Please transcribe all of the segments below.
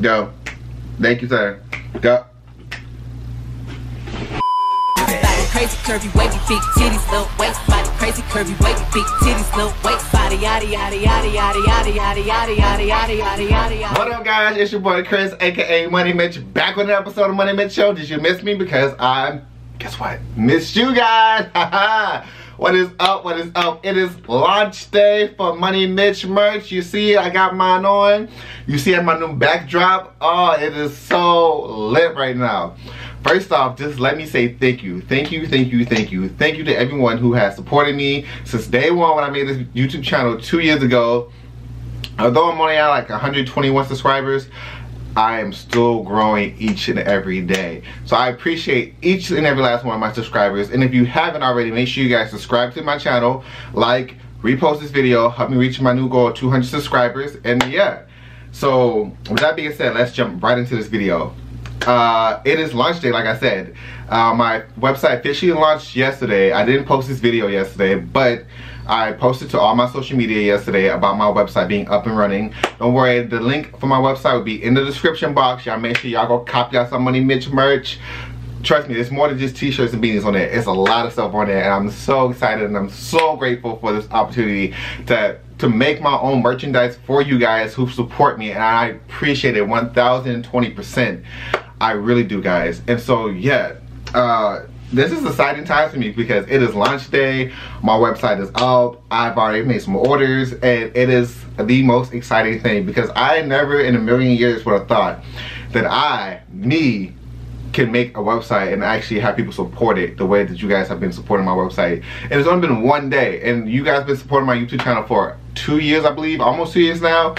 Go. Thank you, sir. Go. Crazy curvy wavy big titties little waist body crazy curvy wavy big titties little waist body yada yada yada yada yada yada yada yada yada yada yada What up guys, it's your boy Kris aka Money Mitch back with an episode of Money Mitch Show. Did you miss me? Because I, guess what? Missed you guys. What is up, what is up? It is launch day for Money Mitch merch. You see I got mine on. You see my new backdrop. Oh, it is so lit right now. First off, just let me say thank you. Thank you, thank you, thank you. Thank you to everyone who has supported me since day one when I made this YouTube channel two years ago. Although I'm only at like 121 subscribers, I am still growing each and every day. So I appreciate each and every last one of my subscribers. And if you haven't already, make sure you guys subscribe to my channel, like, repost this video, help me reach my new goal of 200 subscribers. And yeah, so with that being said, let's jump right into this video. Uh, it is launch day, like I said. Uh, my website officially launched yesterday. I didn't post this video yesterday, but I posted to all my social media yesterday about my website being up and running. Don't worry, the link for my website will be in the description box. Y'all make sure y'all go copy out some Money Mitch merch. Trust me, there's more than just t-shirts and beanies on there. It's a lot of stuff on there and I'm so excited and I'm so grateful for this opportunity to to make my own merchandise for you guys who support me and I appreciate it 1020%. I really do guys. And so yeah, uh, this is exciting times for me because it is launch day, my website is up, I've already made some orders, and it is the most exciting thing because I never in a million years would have thought that I, me, can make a website and actually have people support it the way that you guys have been supporting my website. And it's only been one day, and you guys have been supporting my YouTube channel for two years, I believe, almost two years now.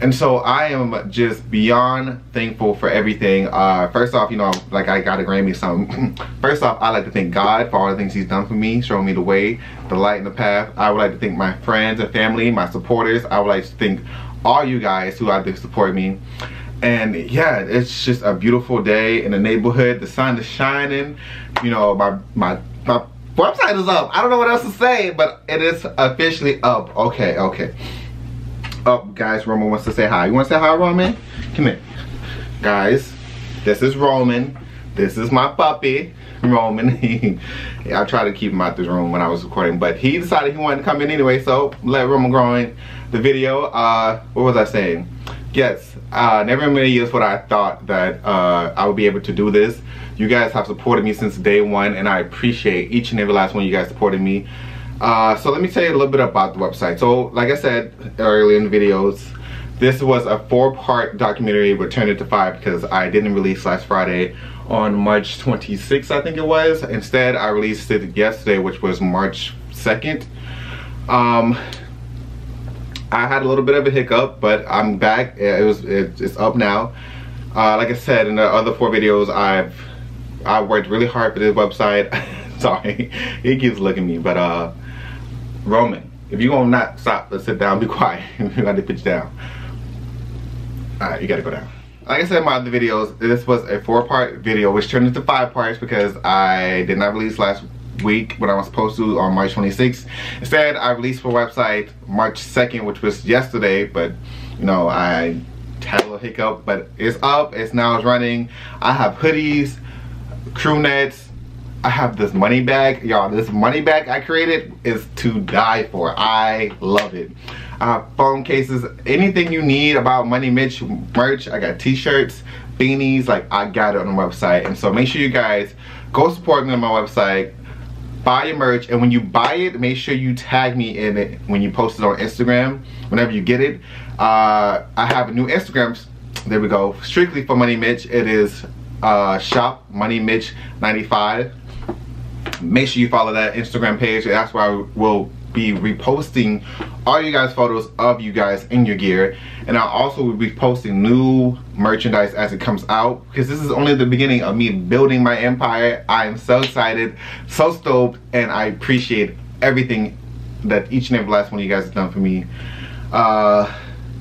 And so I am just beyond thankful for everything. Uh, first off, you know, like I gotta grant me some. first off, I like to thank God for all the things he's done for me, showing me the way, the light and the path. I would like to thank my friends and family, my supporters. I would like to thank all you guys who out there support me. And yeah, it's just a beautiful day in the neighborhood. The sun is shining. You know, my, my, my website is up. I don't know what else to say, but it is officially up. Okay, okay up, guys. Roman wants to say hi. You want to say hi, Roman? Come here. Guys, this is Roman. This is my puppy, Roman. I tried to keep him out this room when I was recording, but he decided he wanted to come in anyway, so let Roman grow in the video. Uh, what was I saying? Yes, uh, never in million years would I thought that uh, I would be able to do this. You guys have supported me since day one, and I appreciate each and every last one of you guys supporting me. Uh, so let me tell you a little bit about the website. So like I said earlier in the videos, this was a four-part documentary but turned into five because I didn't release last Friday on March 26th, I think it was. Instead, I released it yesterday, which was March 2nd. Um, I had a little bit of a hiccup, but I'm back. It was it, it's up now. Uh, like I said in the other four videos, I've I worked really hard for this website. Sorry, it keeps looking me, but uh, Roman, if you gonna not stop, let's sit down, be quiet. you gotta pitch down. Alright, you gotta go down. Like I said in my other videos, this was a four part video which turned into five parts because I did not release last week when I was supposed to on March 26th. Instead, I released for website March 2nd, which was yesterday, but you know, I had a little hiccup, but it's up, it's now it's running. I have hoodies, crew necks, I have this money bag. Y'all, this money bag I created is to die for. I love it. Phone cases, anything you need about Money Mitch merch. I got t-shirts, beanies, like I got it on the website. And so make sure you guys go support me on my website, buy your merch, and when you buy it, make sure you tag me in it when you post it on Instagram, whenever you get it. Uh, I have a new Instagram, there we go, strictly for Money Mitch. It is uh, shop Money Mitch 95 make sure you follow that Instagram page. That's where I will be reposting all you guys photos of you guys in your gear. And I also will be posting new merchandise as it comes out because this is only the beginning of me building my empire. I am so excited so stoked and I appreciate everything that each and every last one of you guys have done for me. Uh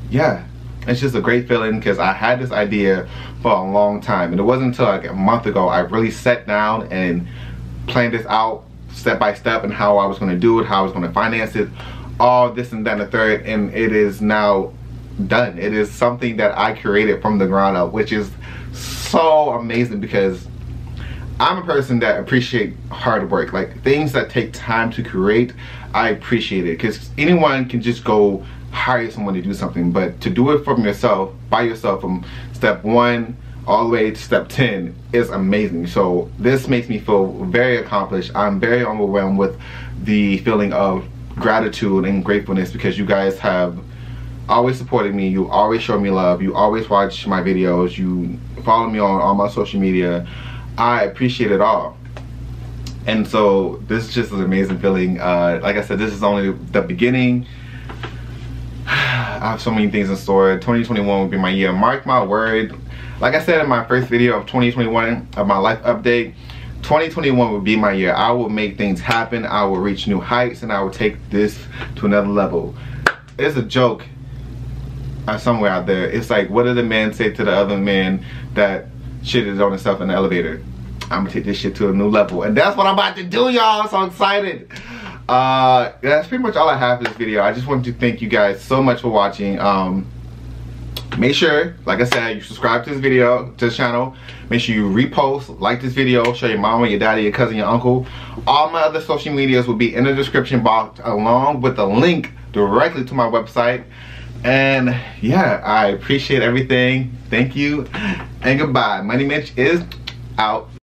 yeah it's just a great feeling because I had this idea for a long time and it wasn't until like a month ago I really sat down and planned this out step by step and how I was going to do it, how I was going to finance it, all this and that and the third, and it is now done. It is something that I created from the ground up, which is so amazing because I'm a person that appreciate hard work. Like things that take time to create, I appreciate it because anyone can just go hire someone to do something, but to do it from yourself, by yourself, from step one all the way to step 10 is amazing. So this makes me feel very accomplished. I'm very overwhelmed with the feeling of gratitude and gratefulness because you guys have always supported me. You always show me love. You always watch my videos. You follow me on all my social media. I appreciate it all. And so this is just an amazing feeling. Uh, like I said, this is only the beginning. I have so many things in store. 2021 will be my year. Mark my word. Like I said in my first video of 2021 of my life update, 2021 will be my year. I will make things happen. I will reach new heights and I will take this to another level. It's a joke uh, somewhere out there. It's like, what did the man say to the other man that shitted on himself in the elevator? I'm gonna take this shit to a new level. And that's what I'm about to do, y'all. So excited. Uh, that's pretty much all I have for this video. I just wanted to thank you guys so much for watching. Um, make sure like i said you subscribe to this video to this channel. Make sure you repost like this video show your mama your daddy your cousin your uncle. All my other social medias will be in the description box along with a link directly to my website. And yeah i appreciate everything. Thank you and goodbye. Money mitch is out